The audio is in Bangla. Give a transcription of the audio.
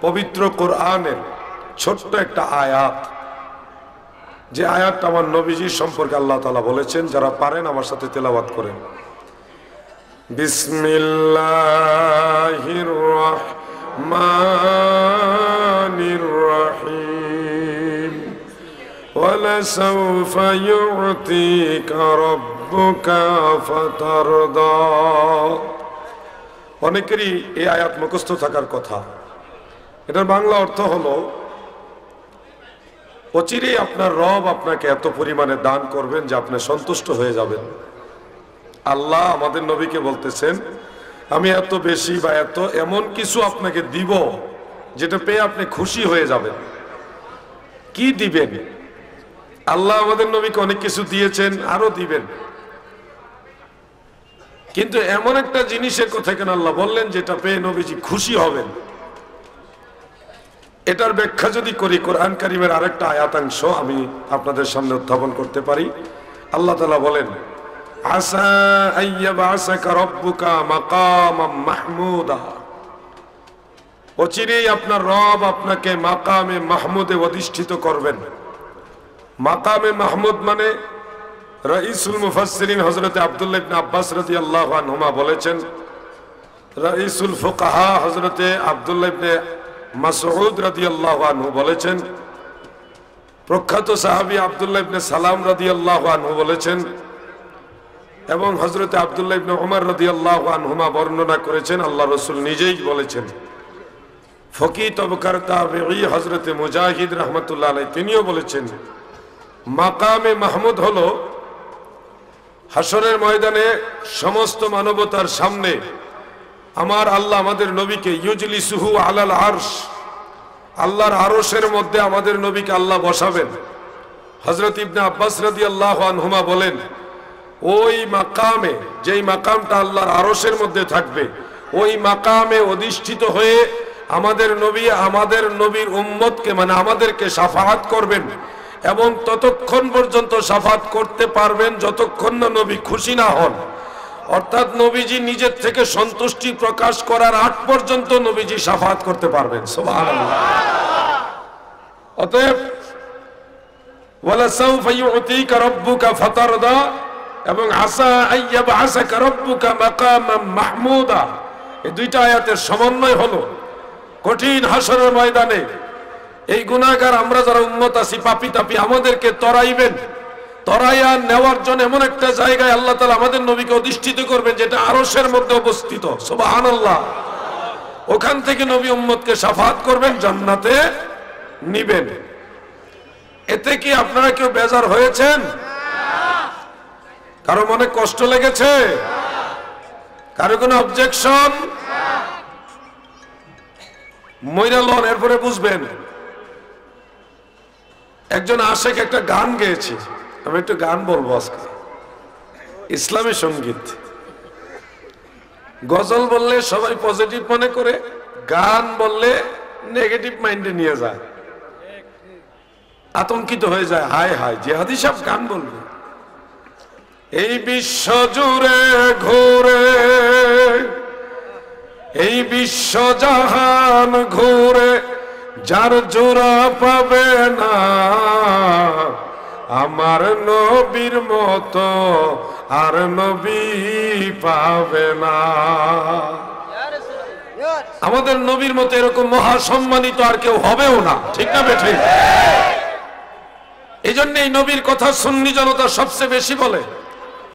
পবিত্র কোরআনের ছোট্ট একটা আয়াত যে আয়াতটা আমার নবীজির সম্পর্কে আল্লাহ তালা বলেছেন যারা পারেন আমার সাথে তেলাবাত করেন বিসমিল্লাহির রহমানির রহিম ولسوف يعطيك ربك فترضى অনেকেরই এই আয়াত মুখস্থ থাকার কথা এটার বাংলা অর্থ হলো অচিরেই আপনার রব আপনাকে এত পরিমাণে দান করবেন যে আপনি সন্তুষ্ট হয়ে যাবেন। আল্লাহ আমাদের নবীকে বলতেছেন, আমি এত বেশি বা এত এমন কিছু আপনাকে দিব যেটা পেয়ে আপনি খুশি হয়ে যাবেন। কি দিবেন? আল্লাহ আমাদের নবীকে অনেক কিছু দিয়েছেন, আরও দিবেন। কিন্তু এমন একটা জিনিসের কথা কেন আল্লাহ বললেন, যেটা পেয়ে নবীজি খুশি হবেন? এটার ব্যাখ্যা যদি করি, কোরআন কারিমের আরেকটা আয়াতাংশ আমি আপনাদের সামনে উত্থাপন করতে পারি। আল্লাহ তালা বলেন অচিরেই আপনার রব আপনাকে মাকামে মাহমুদে অধিষ্ঠিত করবেন। মাকামে মাহমুদ মানে রাইসুল মুফাসসিরিন হযরত আব্দুল্লাহ ইবনে আব্বাস রাদিয়াল্লাহু আনহুমা বলেছেন, রাইসুল ফুকাহা হযরত আব্দুল্লাহ মাসউদ রাদিয়াল্লাহু আনহু বলেছেন, প্রখ্যাত সাহাবী আব্দুল্লাহ ইবনে সালাম রাদিয়াল্লাহু আনহু বলেছেন এবং হযরত আব্দুল্লাহ ইবনে ওমর রাদিয়াল্লাহু আনহুমা বর্ণনা করেছেন, আল্লাহ রাসূল নিজেই বলেছেন, ফকি তবকার তাবেঈ হযরত মুজাহিদ রাহমাতুল্লাহ আলাইহি, তিনিও বলেছেন, মাকামে মাহমুদ হলো হাসরের ময়দানে সমস্ত মানবতার সামনে আমার আল্লাহ আমাদের নবীকে ইউজলি সুহু আলাল আরশ, আল্লাহর আরশের মধ্যে আমাদের নবীকে আল্লাহ বসাবেন। হজরত ইবনে আব্বাস রাদি আল্লাহ আনহুমা বলেন, ওই মাকামে, যেই মাকামটা আল্লাহর আরশের মধ্যে থাকবে, ওই মাকামে অধিষ্ঠিত হয়ে আমাদের নবী, আমাদের নবীর উম্মতকে মানে আমাদেরকে সাফাহাত করবেন এবং ততক্ষণ পর্যন্ত সাফাত করতে পারবেন যতক্ষণ না নবী খুশি না হন। অর্থাৎ নবীজি নিজের থেকে সন্তুষ্টি প্রকাশ করার আট পর্যন্ত নবীজি সাফাত করতে পারবেন। অতএব এবং আইয়াবা আসাকা মাকামাম মাহমুদা এই দুইটা আয়াতের সমন্বয় হলো কঠিন হাসরের ময়দানে। এই গুণাগার আমরা যারা উন্নত আছি, পাপি তাপি, আমাদেরকে তরাইবেন। তরাইয়া নেওয়ার জন্য এমন একটা জায়গায় আল্লাহ তালা আমাদের নবীকে অধিষ্ঠিত করবেন যেটা আরসের মধ্যে অবস্থিত। সোবাহান আল্লাহ ওখান থেকে নবী উম্মতকে সাফাত করবেন, জান্নাতে নিবেন। এতে কি আপনারা কেউ বেজার হয়েছেন? কারও মনে কষ্ট লেগেছে? কারও কোনো অবজেকশন মইরা লন, এরপরে বুঝবেন। একজন আশেখ একটা গান গেয়েছে। আমি একটু গান বলব আজকে। ইসলামী সংগীত। গজল বললে সবাই পজিটিভ মনে করে, গান বললে নেগেটিভ মাইন্ডে নিয়ে যায়। আতঙ্কিত হয়ে যায়, হায় হায়, জেহাদি সব গান বলবে। এই বিশ্ব জুড়ে ঘুরে, এই বিশ্ব জাহান ঘুরে, যার জোড়া পাবে না। আমার নবীর মতো আর নবী পাবে না। আমাদের নবীর মতো এরকম মহা সম্মানিত আর কেউ হবেও না। ঠিক না বেঠিক এই জন্য এই নবীর কথা সুন্নি জনতা সবচেয়ে বেশি বলে।